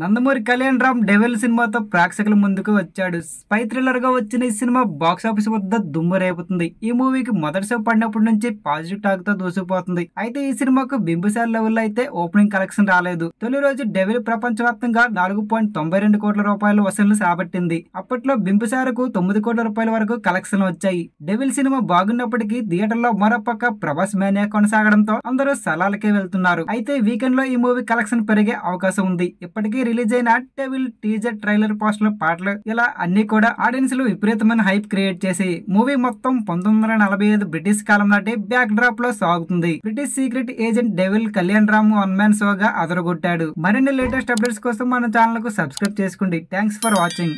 Nandamuri Kalyan Ram devil సినిమాతో ప్రేక్షకుల ముందుకు వచ్చాడు. స్పై థ్రిల్లర్గా వచ్చిన ఈ సినిమా బాక్స్ ఆఫీస్ వద్ద దుమ్ము రేపుతుంది. ఈ మూవీకి మొదటి షో పడినప్పటి నుంచి పాజిటివ్ టాక్తో దూసిపోతుంది అయితే ఈ సినిమాకు బింబుసార్ లెవెల్ అయితే ఓపెనింగ్ కలెక్షన్ రాలేదు. తొలి రోజు డెవిల్ ప్రపంచవ్యాప్తంగా నాలుగు పాయింట్ తొంభై రెండు కోట్ల రూపాయల వసూళ్ళు సాబట్టింది అప్పట్లో బింబిసారకు తొమ్మిది కోట్ల రూపాయల వరకు కలెక్షన్ వచ్చాయి. డెవిల్ సినిమా బాగున్నప్పటికీ థియేటర్లో మరోపక్క ప్రభాస్ మేనియా కొనసాగడంతో అందరూ సలాలకే వెళ్తున్నారు. అయితే వీకెండ్లో ఈ మూవీ కలెక్షన్ పెరిగే అవకాశం ఉంది. ఇప్పటికీ రిలీజ్ అయిన డెవిల్ టీజర్ ట్రైలర్ పోస్టర్ పాటలు ఇలా అన్ని కూడా ఆడియన్స్లో విపరీతమైన హైప్ క్రియేట్ చేసి మూవీ మొత్తం పంతొమ్మిది వందల నలభై ఐదు బ్రిటిష్ కాలం నాటి బ్యాక్ డ్రాప్లో సాగుతుంది. British secret agent devil Kalyan Ram one man షోగా అదరగొట్టాడు. మరిన్ని లేటెస్ట్ అప్డేట్స్ కోసం మన ఛానల్కు సబ్స్క్రైబ్ చేసుకోండి. Thanks for watching.